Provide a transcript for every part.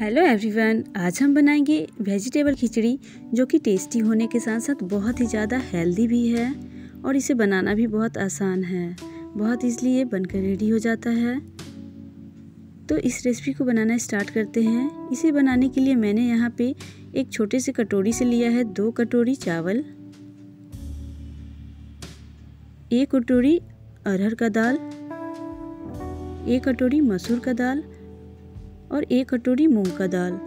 Hello everyone आज हम बनाएँगे वेजिटेबल खिचड़ी, जो कि टेस्टी होने के साथ साथ बहुत ही ज़्यादा हेल्दी भी है और इसे बनाना भी बहुत आसान है। बहुत इसलिए बनकर रेडी हो जाता है। तो इस रेसिपी को बनाना स्टार्ट करते हैं। इसे बनाने के लिए मैंने यहाँ पे एक छोटे से कटोरी से लिया है, दो कटोरी चावल, एक कटोरी अरहर का दाल, एक कटोरी मसूर का दाल और एक कटोरी मूंग का दाल।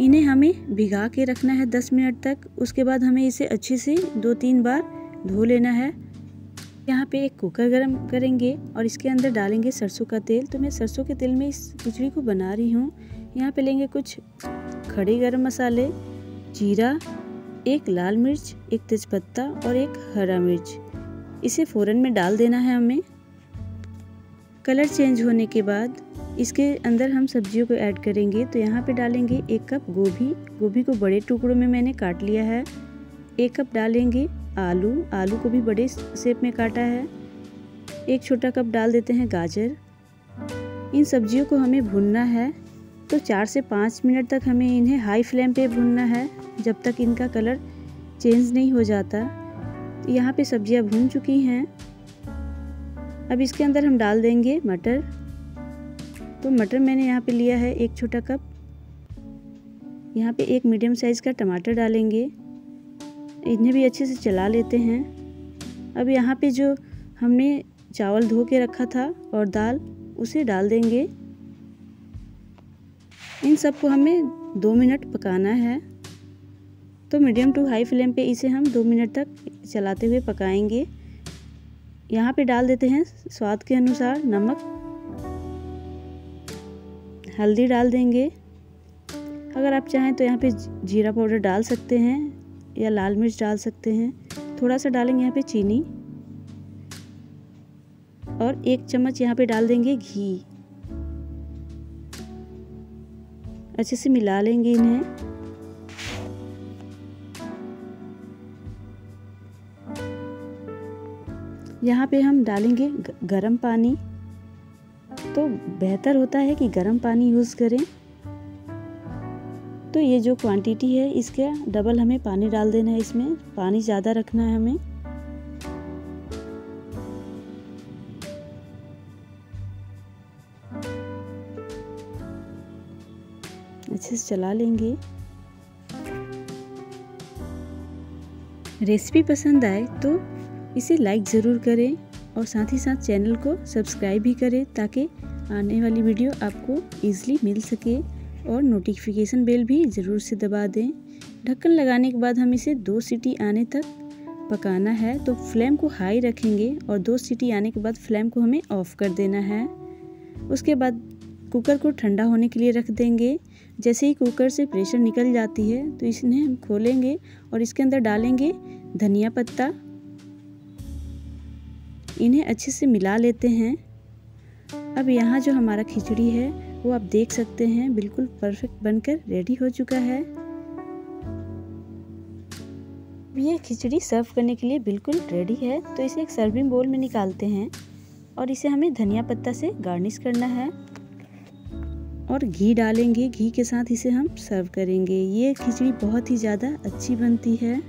इन्हें हमें भिगा के रखना है दस मिनट तक। उसके बाद हमें इसे अच्छे से दो तीन बार धो लेना है। यहाँ पे एक कुकर गरम करेंगे और इसके अंदर डालेंगे सरसों का तेल। तो मैं सरसों के तेल में इस खिचड़ी को बना रही हूँ। यहाँ पे लेंगे कुछ खड़े गरम मसाले, जीरा, एक लाल मिर्च, एक तेज़पत्ता और एक हरा मिर्च। इसे फ़ौरन में डाल देना है हमें। कलर चेंज होने के बाद इसके अंदर हम सब्जियों को ऐड करेंगे तो यहाँ पे डालेंगे एक कप गोभी। गोभी को बड़े टुकड़ों में मैंने काट लिया है। एक कप डालेंगे आलू। आलू को भी बड़े शेप में काटा है। एक छोटा कप डाल देते हैं गाजर। इन सब्जियों को हमें भुनना है। तो चार से पाँच मिनट तक हमें इन्हें हाई फ्लेम पे भूनना है, जब तक इनका कलर चेंज नहीं हो जाता। यहाँ पे सब्ज़ियाँ भून चुकी हैं। अब इसके अंदर हम डाल देंगे मटर। तो मटर मैंने यहाँ पे लिया है एक छोटा कप। यहाँ पे एक मीडियम साइज़ का टमाटर डालेंगे। इन्हें भी अच्छे से चला लेते हैं। अब यहाँ पे जो हमने चावल धो के रखा था और दाल, उसे डाल देंगे। इन सबको हमें दो मिनट पकाना है। तो मीडियम टू हाई फ्लेम पे इसे हम दो मिनट तक चलाते हुए पकाएँगे। यहाँ पे डाल देते हैं स्वाद के अनुसार नमक। हल्दी डाल देंगे। अगर आप चाहें तो यहाँ पे जीरा पाउडर डाल सकते हैं या लाल मिर्च डाल सकते हैं। थोड़ा सा डालेंगे यहाँ पे चीनी। और एक चम्मच यहाँ पे डाल देंगे घी। अच्छे से मिला लेंगे इन्हें। यहाँ पे हम डालेंगे गरम पानी। तो बेहतर होता है कि गर्म पानी यूज़ करें। तो ये जो क्वांटिटी है, इसके डबल हमें पानी डाल देना है इसमें। पानी ज़्यादा रखना है हमें। अच्छे से चला लेंगे। रेसिपी पसंद आए तो इसे लाइक ज़रूर करें। और साथ ही साथ चैनल को सब्सक्राइब भी करें ताकि आने वाली वीडियो आपको ईज़िली मिल सके। और नोटिफिकेशन बेल भी ज़रूर से दबा दें। ढक्कन लगाने के बाद हम इसे दो सीटी आने तक पकाना है। तो फ्लेम को हाई रखेंगे और दो सीटी आने के बाद फ्लेम को हमें ऑफ़ कर देना है। उसके बाद कुकर को ठंडा होने के लिए रख देंगे। जैसे ही कुकर से प्रेशर निकल जाती है तो इसने हम खोलेंगे और इसके अंदर डालेंगे धनिया पत्ता। इन्हें अच्छे से मिला लेते हैं। अब यहाँ जो हमारा खिचड़ी है, वो आप देख सकते हैं, बिल्कुल परफेक्ट बनकर रेडी हो चुका है। ये खिचड़ी सर्व करने के लिए बिल्कुल रेडी है तो इसे एक सर्विंग बोल में निकालते हैं और इसे हमें धनिया पत्ता से गार्निश करना है। और घी डालेंगे, घी के साथ इसे हम सर्व करेंगे। ये खिचड़ी बहुत ही ज़्यादा अच्छी बनती है।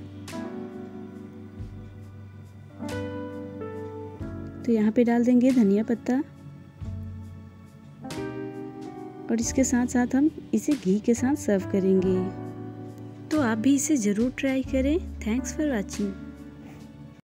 तो यहाँ पे डाल देंगे धनिया पत्ता। और इसके साथ साथ हम इसे घी के साथ सर्व करेंगे। तो आप भी इसे ज़रूर ट्राई करें। Thanks for watching